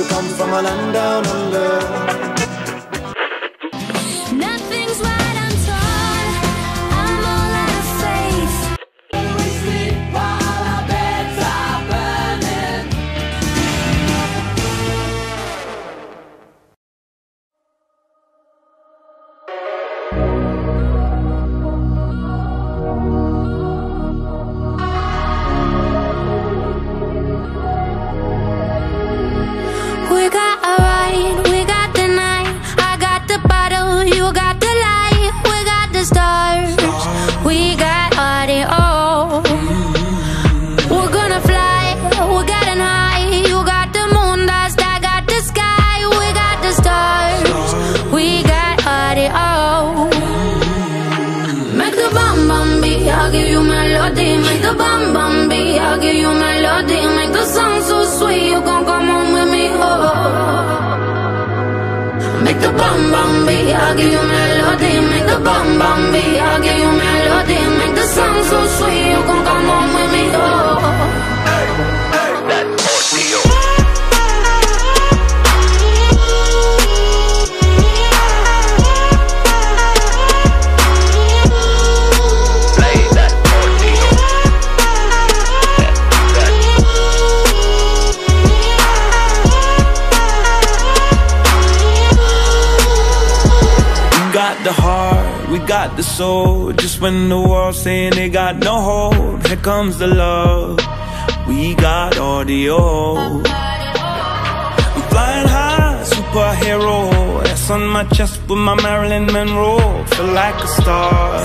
you come from a land down under. Nothing's right, give you melody. Make the song so sweet, you gon' come home with me, oh. Make the bum bum beat, I'll give you melody. Got the heart, we got the soul. Just when the world's saying they got no hope, here comes the love. We got audio. I'm flying high, superhero. S on my chest with my Marilyn Monroe. Feel like a star,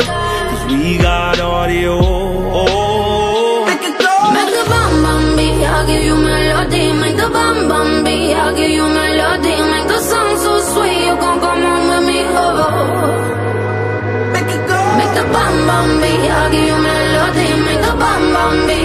cause we got audio. Make it go! Bum beat, I'll give you melody. Make the bum bum beat, I'll give you melody. Make the song so sweet, you gon' Beat, I'll give you melody. Make the bum bum